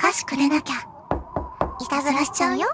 菓子くれなきゃ。いたずらしちゃうよ。